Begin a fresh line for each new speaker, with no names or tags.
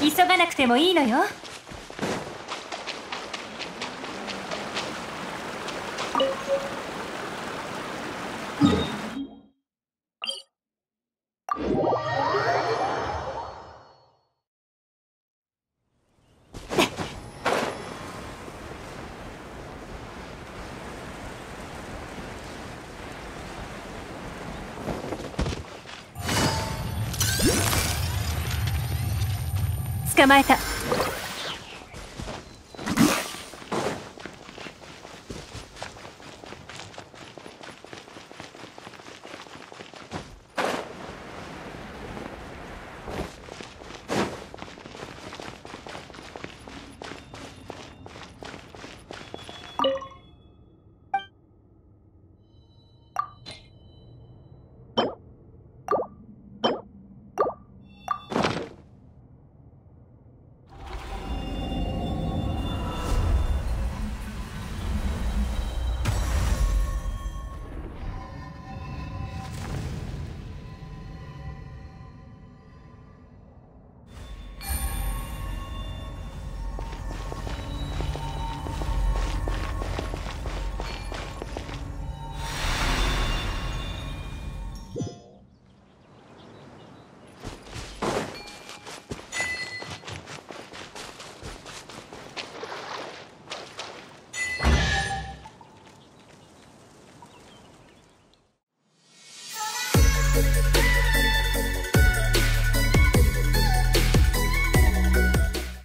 急がなくてもいいのよ。捕まえた「